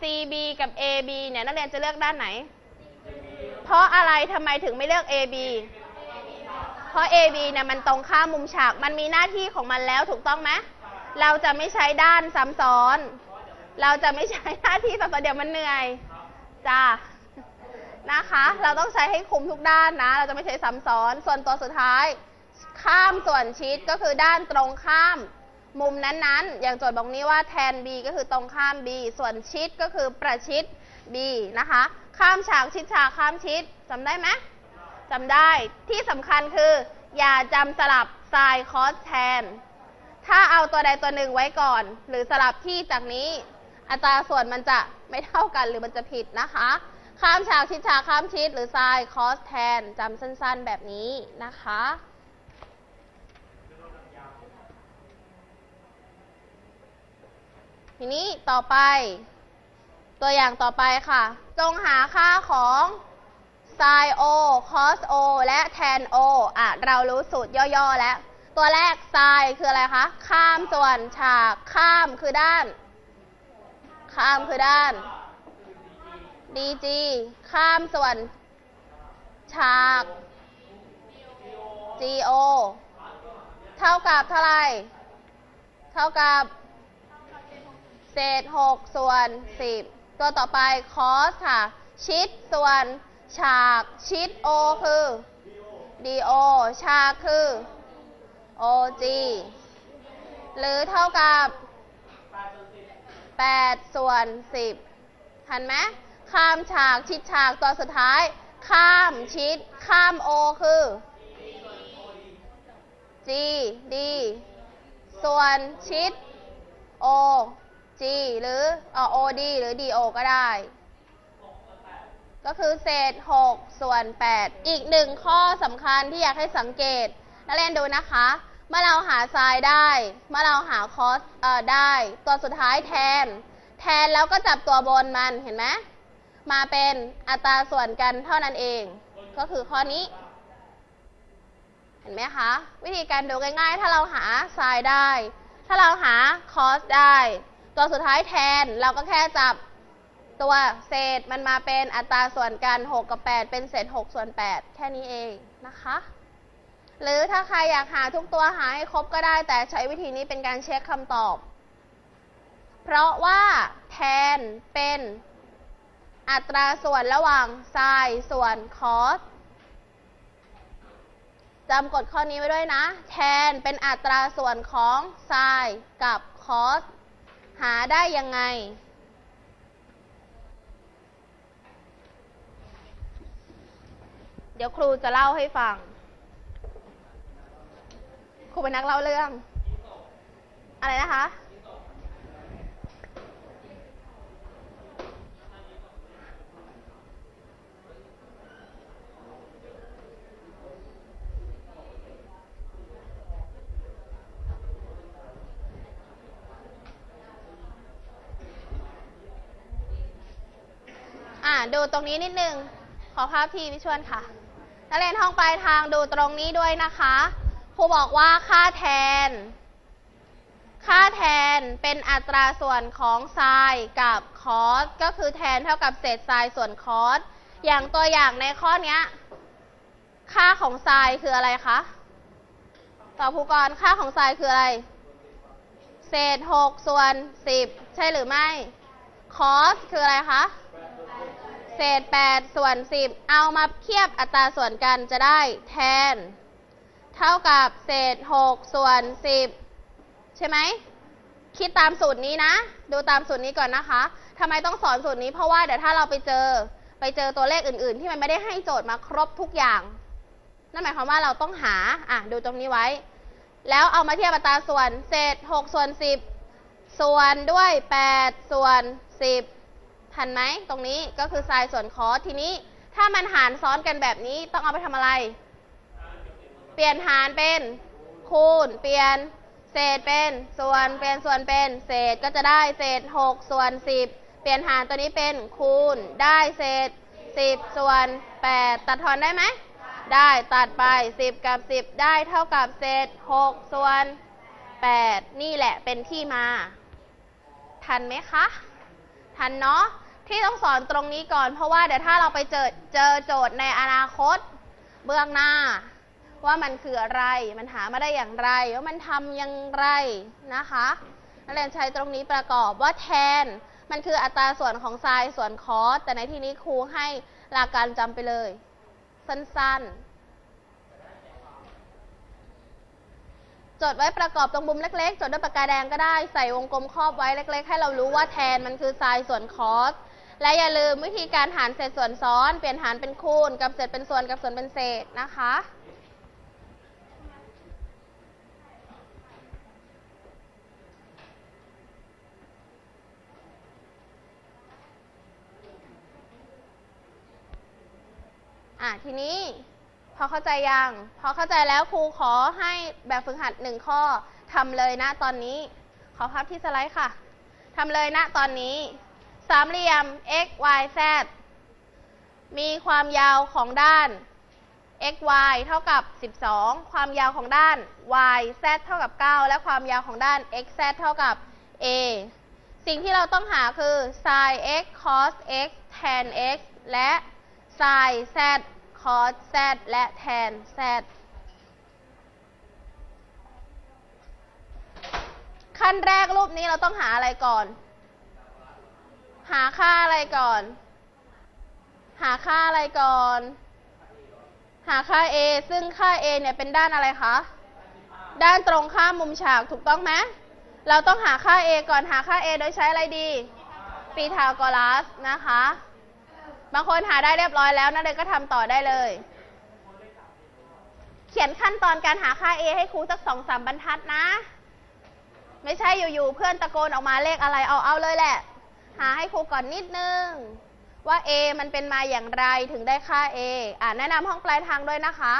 CB กับ AB เนี่ยนักเรียนจะเลือกด้านไหน เพราะอะไรทำไมถึงไม่เลือก AB เพราะ AB เนี่ยมันตรงข้ามมุมฉาก มันมีหน้าที่ของมันแล้วถูกต้องไหมเราจะไม่ใช้ด้านซ้ำซ้อน เราจะไม่ใช้หน้าที่ซ้ำซ้อนเดี๋ยวมันเหนื่อยจ้านะคะ เราต้องใช้ให้คุมทุกด้านนะ เราจะไม่ใช้ซ้ำซ้อน ส่วนตัวสุดท้าย ข้ามส่วนชิดก็คือด้านตรงข้าม มุมนั้นๆ อย่างโจทย์บอกนี้ว่าแทน b ก็คือตรงข้าม b ส่วนชิดก็คือประชิด b นะคะ ข้ามฉากชิดฉากข้ามชิดจำได้ไหมจำได้ที่สำคัญคือ อย่าจำสลับ sin cos tan ถ้าเอาตัวใดตัวหนึ่งไว้ก่อน หรือสลับที่จากนี้ อัตราส่วนมันจะไม่เท่ากันหรือมันจะผิดนะคะ ข้ามฉากชิดฉากข้ามชิด หรือ sin cos tan จำสั้นๆแบบนี้นะคะ ทีนี้ต่อไป ตัวอย่างต่อไปค่ะ จงหาค่าของ sin o cos o และ tan o อะ เรารู้สูตรย่อๆแล้ว ตัวแรก sin คืออะไรคะ ข้ามส่วนฉาก ข้ามคือด้าน ข้ามคือด้าน dg ข้ามส่วนฉาก go เท่ากับเท่าไหร่เท่ากับ เศษ 6 ส่วน 10 ตัวต่อไป cos ค่ะ ชิดส่วน ฉากชิด o คือ do ฉากคือ og หรือเท่ากับ 8 ส่วน 10ทันไหมข้ามฉากชิดฉากตัวสุดท้าย ข้ามชิด ข้าม o คือ g d ส่วนชิด o g หรือเอ่อ od หรือ do ก็ได้ ก็คือเศษ 6 ส่วน 8 อีกหนึ่งข้อสำคัญที่อยากให้สังเกตนักเรียนดูนะคะ เมื่อเราหาไซน์ได้ เมื่อเราหาคอสเอ่อได้ ตัวสุดท้ายแทน แทนแล้วก็จับตัวบนมันเห็นไหมมาเป็นอัตราส่วนกันเท่านั้นเอง ก็คือข้อนี้ เห็นไหมคะ วิธีการดูง่ายๆ ถ้าเราหาไซน์ได้ ถ้าเราหาคอสได้ ตัวสุดท้ายแทนเราก็แค่จับตัวเศษมันมาเป็นอัตราส่วนกัน 6 กับ 8 เป็นเศษ 6 ส่วน 8 แค่นี้เองนะคะ หรือถ้าใครอยากหาทุกตัวหาให้ครบก็ได้ แต่ใช้วิธีนี้เป็นการเช็คคำตอบ เพราะว่าแทนเป็นอัตราส่วนระหว่างไซน์ส่วนคอสจำกฎข้อนี้ไว้ด้วยนะ แทนเป็นอัตราส่วนของไซน์กับคอส หาได้ยังไง เดี๋ยวครูจะเล่าให้ฟัง ครูเป็นนักเล่าเรื่อง อะไรนะคะ อ่าดูตรงนี้นิดนึง ขอภาพทีวิชวลค่ะ นักเรียนห้องปลายทางดูตรงนี้ด้วยนะคะ ครูบอกว่าค่าแทน ค่าแทนเป็นอัตราส่วนของไซน์กับคอส ก็คือแทนเท่ากับเศษไซน์ส่วนคอส อย่างตัวอย่างในข้อเนี้ยค่าของไซน์คืออะไรคะตอบครูก่อนค่าของไซน์คืออะไร เศษ6ส่วน10ใช่หรือไม่ คอสคืออะไรคะ เศษ 8 ส่วน 10 เอามาเทียบอัตราส่วนกันจะได้แทน เท่ากับเศษ 6 ส่วน 10 ใช่ไหม คิดตามสูตรนี้นะ ดูตามสูตรนี้ก่อนนะคะทำไมต้องสอนสูตรนี้เพราะว่าเดี๋ยวถ้าเราไปเจอไปเจอตัวเลขอื่น ๆ ที่มันไม่ได้ให้โจทย์มาครบทุกอย่าง นั่นหมายความว่าเราต้องหา อะ ดูตรงนี้ไว้ แล้วเอามาเทียบอัตราส่วน เศษ 6 ส่วน 10 ส่วนด้วย 8 ส่วน 10 ทันไหมตรงนี้ก็คือไซน์ส่วนคอสทีนี้ถ้ามันหารซ้อนกันแบบนี้ต้องเอาไปทำอะไร เปลี่ยนหารเป็นคูณ เปลี่ยนเศษเป็นส่วนเปลี่ยนส่วนเป็นเศษก็จะได้เศษ6ส่วน10 เปลี่ยนหารตัวนี้เป็นคูณ ได้เศษ 10 ส่วน 8 ตัดทอนได้ไหมได้ตัดไป 10 กับ 10 ได้เท่ากับเศษ 6 ส่วน 8 นี่แหละเป็นที่มา ทันไหมคะ ทันเนาะ ที่ต้องสอนตรงนี้ก่อน เพราะว่าเดี๋ยวถ้าเราไปเจอเจอโจทย์ในอนาคต เบื้องหน้า ว่ามันคืออะไร มันหามาได้อย่างไร ว่ามันทำอยังไรนะคะนักเรียนใช้ตรงนี้ประกอบว่าแทน มันคืออัตราส่วนของไซน์ส่วนคอสแต่ในที่นี้ครูให้หลักการจำไปเลย สั้นๆจดไว้ประกอบตรงมุมเล็กๆ จดด้วยปากกาแดงก็ได้ ใส่วงกลมครอบไว้เล็ก ๆ ให้เรารู้ว่าแทนมันคือไซน์ส่วนคอส และอย่าลืมวิธีการหารเศษส่วนซ้อน เปลี่ยนหารเป็นคูณ กับเศษเป็นส่วนกับส่วนเป็นเศษนะคะอะทีนี้พอเข้าใจยัง พอเข้าใจแล้วครูขอให้แบบฝึกหัดหนึ่งข้อทำเลยนะตอนนี้ ขอภาพที่สไลด์ค่ะทำเลยนะตอนนี้ สามเหลี่ยม x y z มีความยาวของด้าน x y เท่ากับ 12 ความยาวของด้าน y z เท่ากับ 9 และความยาวของด้าน x z เท่ากับ a สิ่งที่เราต้องหาคือ sin x cos x tan x และ sin z cos z และ tan z ขั้นแรกรูปนี้เราต้องหาอะไรก่อน หาค่าอะไรก่อน หาค่าอะไรก่อน หาค่า a ซึ่งค่า a เนี่ยเป็นด้านอะไรคะ ด้านตรงข้ามมุมฉากถูกต้องไหมเราต้องหาค่า a ก่อนหาค่า a โดยใช้อะไรดีปีทาโกรัสนะคะ บางคนหาได้เรียบร้อยแล้วนักเรียนก็ทำต่อได้เลย เขียนขั้นตอนการหาค่า a ให้ครูสักสองสามบรรทัดนะ ไม่ใช่อยู่ๆเพื่อนตะโกนออกมาเลขอะไรเอาเอาเลยแหละ หาให้ครูก่อนนิดนึง ว่า a มันเป็นมาอย่างไรถึงได้ค่า a อ่าแนะนำห้องปลายทางด้วยนะคะ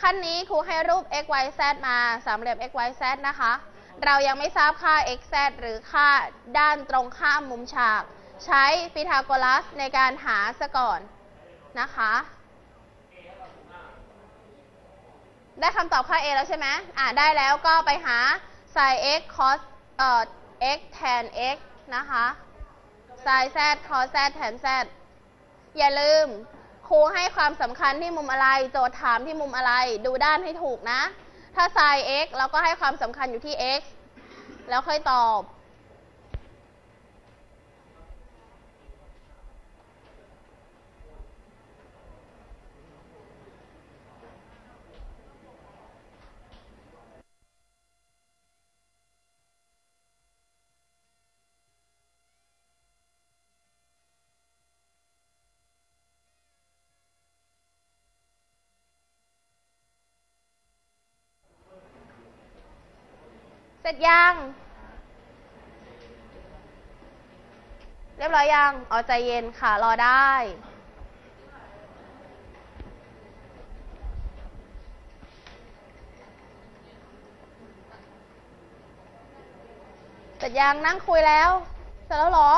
ขั้นนี้ครูให้รูป x y z มาสามเหลี่ยม x y z นะคะ เรายังไม่ทราบค่า x z หรือค่าด้านตรงข้ามมุมฉาก ใช้พีทาโกรัสในการหาซะก่อนนะคะได้คำตอบค่า a แล้วใช่ไหมอ่าได้แล้วก็ไปหา sin x cos เอ่อ x tan x นะคะ ไซแซดคอแซดแถมแซดอย่าลืมครูให้ความสำคัญที่มุมอะไร โจทย์ถามที่มุมอะไร ดูด้านให้ถูกนะ ถ้า sin x เราก็ให้ความสำคัญอยู่ที่ x แล้วค่อยตอบ ร็จยัง เรียบร้อยยังอ๋อใจเย็นค่ะ รอได้เสร็จยังนั่งคุยแล้ว เสร็จแล้วหรอ